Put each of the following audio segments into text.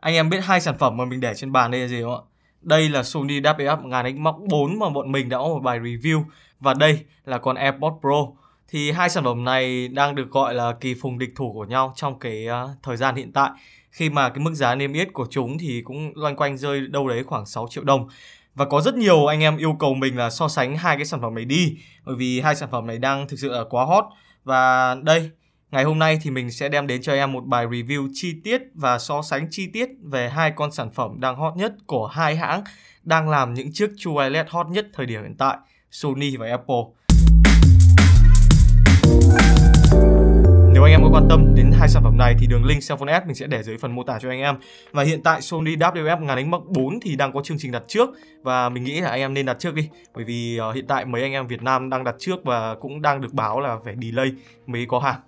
Anh em biết hai sản phẩm mà mình để trên bàn đây là gì không ạ? Đây là Sony WF 1000X Mark 4 mà bọn mình đã có một bài review và đây là con AirPods Pro. Thì hai sản phẩm này đang được gọi là kỳ phùng địch thủ của nhau trong cái uh, thời gian hiện tại khi mà cái mức giá niêm yết của chúng thì cũng loanh quanh rơi đâu đấy khoảng 6 triệu đồng. Và có rất nhiều anh em yêu cầu mình là so sánh hai cái sản phẩm này đi bởi vì hai sản phẩm này đang thực sự là quá hot. Và đây, ngày hôm nay thì mình sẽ đem đến cho em một bài review chi tiết và so sánh chi tiết về hai con sản phẩm đang hot nhất của hai hãng đang làm những chiếc True wireless hot nhất thời điểm hiện tại, Sony và Apple. Nếu anh em có quan tâm đến hai sản phẩm này thì đường link Cellphone S mình sẽ để dưới phần mô tả cho anh em. Và hiện tại Sony WF ngàn ánh Mark 4 thì đang có chương trình đặt trước và mình nghĩ là anh em nên đặt trước đi. Bởi vì ờ, hiện tại mấy anh em Việt Nam đang đặt trước và cũng đang được báo là phải delay mới có hàng.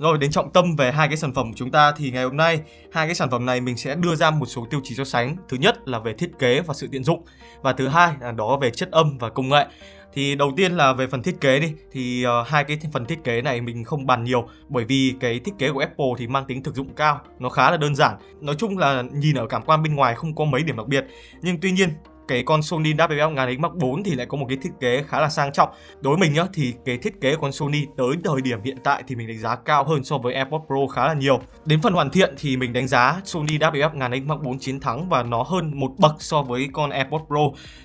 Rồi đến trọng tâm về hai cái sản phẩm của chúng ta thì ngày hôm nay hai cái sản phẩm này mình sẽ đưa ra một số tiêu chí so sánh. Thứ nhất là về thiết kế và sự tiện dụng và thứ hai là đó về chất âm và công nghệ. Thì đầu tiên là về phần thiết kế đi thì uh, hai cái phần thiết kế này mình không bàn nhiều bởi vì cái thiết kế của Apple thì mang tính thực dụng cao, nó khá là đơn giản. Nói chung là nhìn ở cảm quan bên ngoài không có mấy điểm đặc biệt. Nhưng tuy nhiên cái con Sony WF 1000X Mark 4 thì lại có một cái thiết kế khá là sang trọng. Đối với mình nhá thì cái thiết kế của con Sony tới thời điểm hiện tại thì mình đánh giá cao hơn so với AirPods Pro khá là nhiều. Đến phần hoàn thiện thì mình đánh giá Sony WF 1000X Mark 4 chiến thắng và nó hơn một bậc so với con AirPods Pro.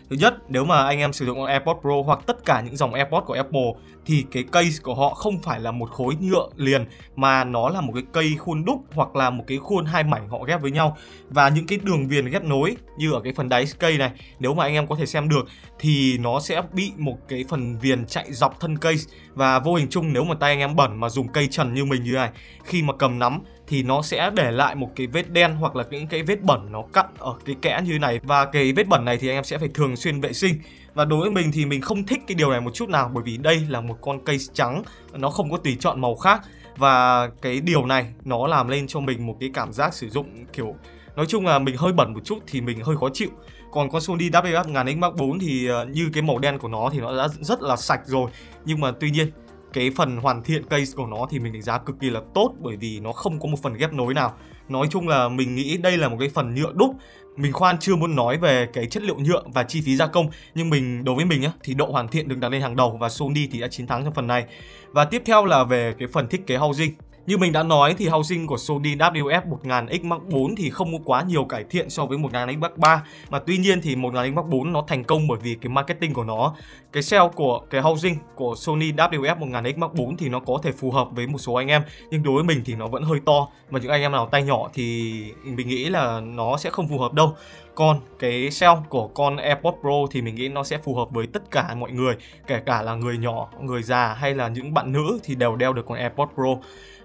Thứ nhất, nếu mà anh em sử dụng con AirPods Pro hoặc tất cả những dòng AirPods của Apple thì cái case của họ không phải là một khối nhựa liền mà nó là một cái cây khuôn đúc hoặc là một cái khuôn hai mảnh họ ghép với nhau và những cái đường viền ghép nối như ở cái phần đáy cây này nếu mà anh em có thể xem được thì nó sẽ bị một cái phần viền chạy dọc thân cây. Và vô hình chung nếu mà tay anh em bẩn mà dùng cây trần như mình như này, khi mà cầm nắm thì nó sẽ để lại một cái vết đen hoặc là những cái vết bẩn nó cặn ở cái kẽ như này. Và cái vết bẩn này thì anh em sẽ phải thường xuyên vệ sinh. Và đối với mình thì mình không thích cái điều này một chút nào, bởi vì đây là một con cây trắng, nó không có tùy chọn màu khác. Và cái điều này nó làm lên cho mình một cái cảm giác sử dụng kiểu, nói chung là mình hơi bẩn một chút thì mình hơi khó chịu còn con Sony WF 1000X Mark 4 thì ờ, như cái màu đen của nó thì nó đã rất là sạch rồi. Nhưng mà tuy nhiên cái phần hoàn thiện case của nó thì mình đánh giá cực kỳ là tốt bởi vì nó không có một phần ghép nối nào. Nói chung là mình nghĩ đây là một cái phần nhựa đúc. Mình khoan chưa muốn nói về cái chất liệu nhựa và chi phí gia công nhưng mình đối với mình á, thì độ hoàn thiện được đặt lên hàng đầu và Sony thì đã chiến thắng trong phần này. Và tiếp theo là về cái phần thiết kế housing như mình đã nói thì housing của Sony WF 1000X Mark 4 thì không có quá nhiều cải thiện so với 1000X Mark 3 mà tuy nhiên thì 1000X Mark 4 nó thành công bởi vì cái marketing của nó, cái sale của, cái housing của Sony WF 1000X Mark 4 thì nó có thể phù hợp với một số anh em. Nhưng đối với mình thì nó vẫn hơi to. Và những anh em nào tay nhỏ thì mình nghĩ là nó sẽ không phù hợp đâu. Còn cái sale của con AirPods Pro thì mình nghĩ nó sẽ phù hợp với tất cả mọi người, kể cả là người nhỏ, người già hay là những bạn nữ thì đều đeo được con AirPods Pro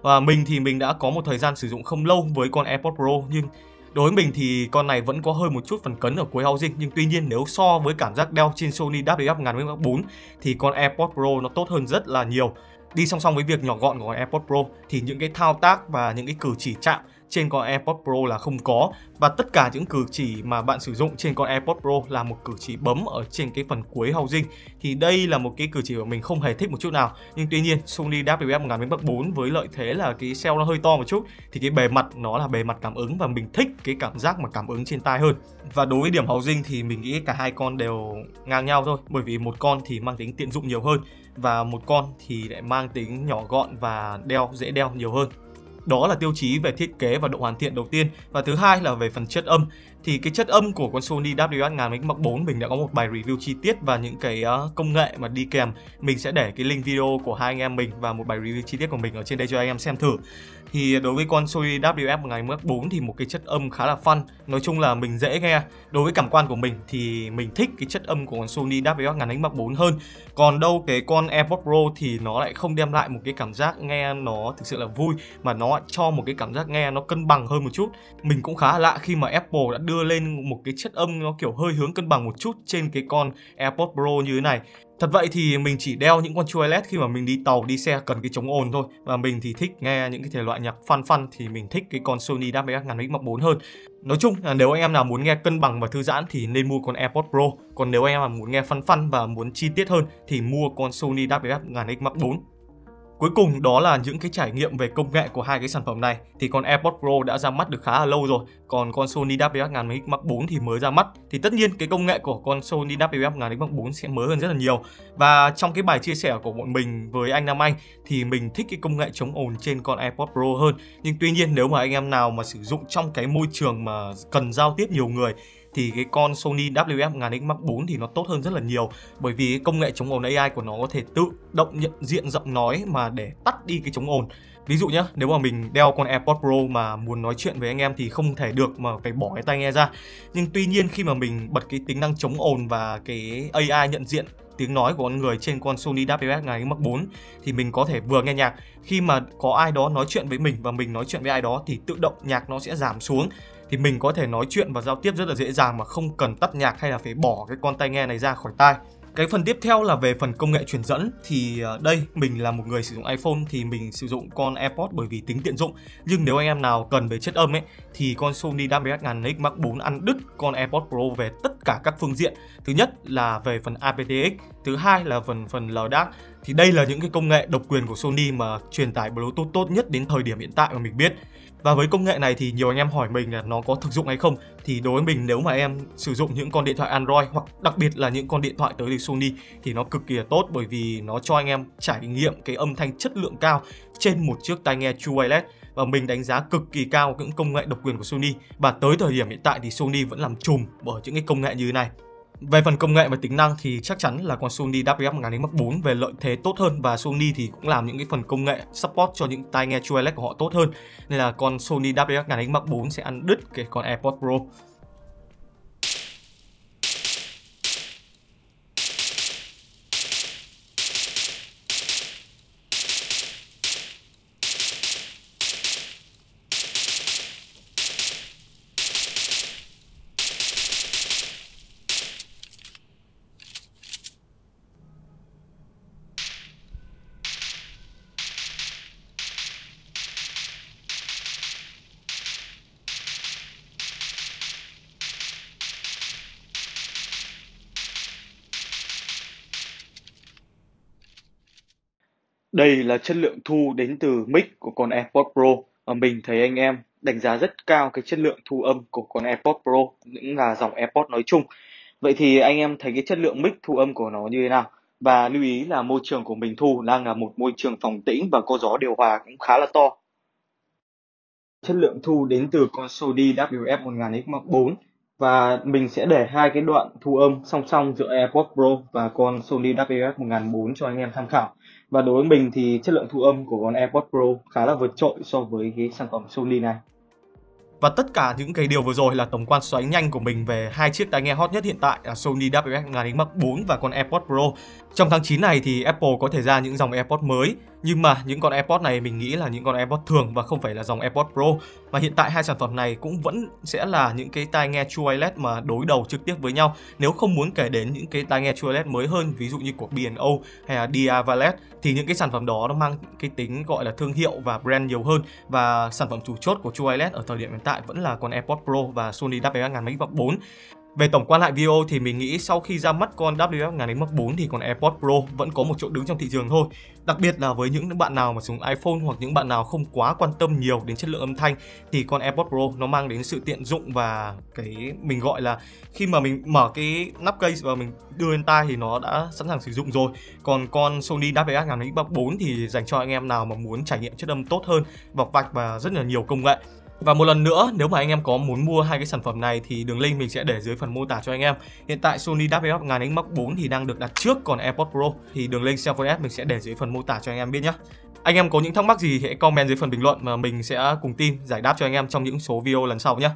và mình thì mình đã có một thời gian sử dụng không lâu với con AirPods Pro, nhưng Đối với mình thì con này vẫn có hơi một chút phần cấn ở cuối housing nhưng tuy nhiên nếu so với cảm giác đeo trên Sony WF 1004 thì con AirPods Pro nó tốt hơn rất là nhiều. Đi song song với việc nhỏ gọn của con AirPods Pro thì những cái thao tác và những cái cử chỉ chạm trên con AirPods Pro là không có. Và tất cả những cử chỉ mà bạn sử dụng trên con AirPods Pro là một cử chỉ bấm ở trên cái phần cuối housing. Thì đây là một cái cử chỉ của mình không hề thích một chút nào. Nhưng tuy nhiên, Sony WF 1000 Mark 4 với lợi thế là cái cell nó hơi to một chút, thì cái bề mặt nó là bề mặt cảm ứng và mình thích cái cảm giác mà cảm ứng trên tai hơn. Và đối với điểm housing thì mình nghĩ cả hai con đều ngang nhau thôi, bởi vì một con thì mang tính tiện dụng nhiều hơn và một con thì lại mang tính nhỏ gọn và đeo, dễ đeo nhiều hơn đó là tiêu chí về thiết kế và độ hoàn thiện đầu tiên. Và thứ hai là về phần chất âm thì cái chất âm của con Sony WS-1000 Mark 4 mình đã có một bài review chi tiết và những cái uh, công nghệ mà đi kèm. Mình sẽ để cái link video của hai anh em mình và một bài review chi tiết của mình ở trên đây cho anh em xem thử. Thì đối với con Sony WF 1000 Mark 4 thì một cái chất âm khá là fun. Nói chung là mình dễ nghe. Đối với cảm quan của mình thì mình thích cái chất âm của con Sony WF 1000 Mark 4 hơn. Còn đâu cái con AirPods Pro thì nó lại không đem lại một cái cảm giác nghe nó thực sự là vui mà nó cho một cái cảm giác nghe nó cân bằng hơn một chút. Mình cũng khá là lạ khi mà Apple đã đưa lên một cái chất âm nó kiểu hơi hướng cân bằng một chút trên cái con AirPods Pro như thế này. Thật vậy thì mình chỉ đeo những con chuôi LED khi mà mình đi tàu, đi xe cần cái chống ồn thôi. Và mình thì thích nghe những cái thể loại nhạc fun fun thì mình thích cái con Sony WF ngàn Mark 4 hơn. Nói chung là nếu anh em nào muốn nghe cân bằng và thư giãn thì nên mua con AirPods Pro. Còn nếu anh em nào muốn nghe fun fun và muốn chi tiết hơn thì mua con Sony WF ngàn Mark 4 Cuối cùng đó là những cái trải nghiệm về công nghệ của hai cái sản phẩm này. Thì con AirPods Pro đã ra mắt được khá là lâu rồi, còn con Sony WF 1000X Mark 4 thì mới ra mắt. Thì tất nhiên cái công nghệ của con Sony WF 1000X Mark 4 sẽ mới hơn rất là nhiều. Và trong cái bài chia sẻ của bọn mình với anh Nam Anh thì mình thích cái công nghệ chống ồn trên con AirPods Pro hơn. Nhưng tuy nhiên nếu mà anh em nào mà sử dụng trong cái môi trường mà cần giao tiếp nhiều người thì cái con Sony WF 1000X Mark 4 thì nó tốt hơn rất là nhiều. Bởi vì công nghệ chống ồn AI của nó có thể tự động nhận diện giọng nói mà để tắt đi cái chống ồn. Ví dụ nhé, nếu mà mình đeo con AirPods Pro mà muốn nói chuyện với anh em thì không thể được mà phải bỏ cái tai nghe ra. Nhưng tuy nhiên khi mà mình bật cái tính năng chống ồn và cái AI nhận diện tiếng nói của con người trên con Sony WF ngày Mark 4 thì mình có thể vừa nghe nhạc. Khi mà có ai đó nói chuyện với mình và mình nói chuyện với ai đó thì tự động nhạc nó sẽ giảm xuống thì mình có thể nói chuyện và giao tiếp rất là dễ dàng mà không cần tắt nhạc hay là phải bỏ cái con tai nghe này ra khỏi tai. Cái phần tiếp theo là về phần công nghệ truyền dẫn thì ờ, đây mình là một người sử dụng iPhone thì mình sử dụng con AirPods bởi vì tính tiện dụng. Nhưng nếu anh em nào cần về chất âm ấy thì con Sony WF-1000X Mark 4 ăn đứt con AirPods Pro về tất cả các phương diện. Thứ nhất là về phần aptX, thứ hai là phần phần LDAC. Thì đây là những cái công nghệ độc quyền của Sony mà truyền tải Bluetooth tốt nhất đến thời điểm hiện tại mà mình biết. Và với công nghệ này thì nhiều anh em hỏi mình là nó có thực dụng hay không. Thì đối với mình, nếu mà em sử dụng những con điện thoại Android hoặc đặc biệt là những con điện thoại tới từ Sony thì nó cực kỳ là tốt bởi vì nó cho anh em trải nghiệm cái âm thanh chất lượng cao trên một chiếc tai nghe True Wireless. Và mình đánh giá cực kỳ cao những công nghệ độc quyền của Sony. Và tới thời điểm hiện tại thì Sony vẫn làm chùm bởi những cái công nghệ như thế này. Về phần công nghệ và tính năng thì chắc chắn là con Sony WF 1000 Mark 4 về lợi thế tốt hơn và Sony thì cũng làm những cái phần công nghệ support cho những tai nghe True Wireless của họ tốt hơn. Nên là con Sony WF 1000 Mark 4 sẽ ăn đứt cái con AirPods Pro. Đây là chất lượng thu đến từ mic của con AirPods Pro và mình thấy anh em đánh giá rất cao cái chất lượng thu âm của con AirPods Pro, những là dòng AirPods nói chung. Vậy thì anh em thấy cái chất lượng mic thu âm của nó như thế nào? Và lưu ý là môi trường của mình thu đang là một môi trường phòng tĩnh và có gió điều hòa cũng khá là to. Chất lượng thu đến từ con Sony WF 1000X Mark 4 và mình sẽ để hai cái đoạn thu âm song song giữa AirPods Pro và con Sony WF 1004 cho anh em tham khảo. Và đối với mình thì chất lượng thu âm của con AirPods Pro khá là vượt trội so với cái sản phẩm Sony này. Và tất cả những cái điều vừa rồi là tổng quan xoáy nhanh của mình về hai chiếc tai nghe hot nhất hiện tại là Sony WF 1000 Mark 4 và con AirPods Pro. Trong tháng 9 này thì Apple có thể ra những dòng AirPods mới, nhưng mà những con AirPods này mình nghĩ là những con AirPods thường và không phải là dòng AirPods Pro. Và hiện tại hai sản phẩm này cũng vẫn sẽ là những cái tai nghe True Wireless mà đối đầu trực tiếp với nhau. Nếu không muốn kể đến những cái tai nghe True Wireless mới hơn, ví dụ như của B&O hay là DR Wireless thì những cái sản phẩm đó nó mang cái tính gọi là thương hiệu và brand nhiều hơn và sản phẩm chủ chốt của True Wireless ở thời điểm hiện tại vẫn là con AirPods Pro và Sony WF-1000 Mark 4 về tổng quan lại video thì mình nghĩ sau khi ra mắt con WF 1000 Mark 4 thì con AirPods Pro vẫn có một chỗ đứng trong thị trường thôi. Đặc biệt là với những bạn nào mà dùng iPhone hoặc những bạn nào không quá quan tâm nhiều đến chất lượng âm thanh thì con AirPods Pro nó mang đến sự tiện dụng và cái mình gọi là khi mà mình mở cái nắp case và mình đưa lên tai thì nó đã sẵn sàng sử dụng rồi. Còn con Sony WF 1000 Mark 4 thì dành cho anh em nào mà muốn trải nghiệm chất âm tốt hơn, vọc vạch và rất là nhiều công nghệ. Và một lần nữa, nếu mà anh em có muốn mua hai cái sản phẩm này thì đường link mình sẽ để dưới phần mô tả cho anh em. Hiện tại Sony WF 1000 Mark 4 thì đang được đặt trước còn AirPods Pro thì đường link Cellphone S mình sẽ để dưới phần mô tả cho anh em biết nhé. Anh em có những thắc mắc gì thì hãy comment dưới phần bình luận mà mình sẽ cùng team giải đáp cho anh em trong những số video lần sau nhé.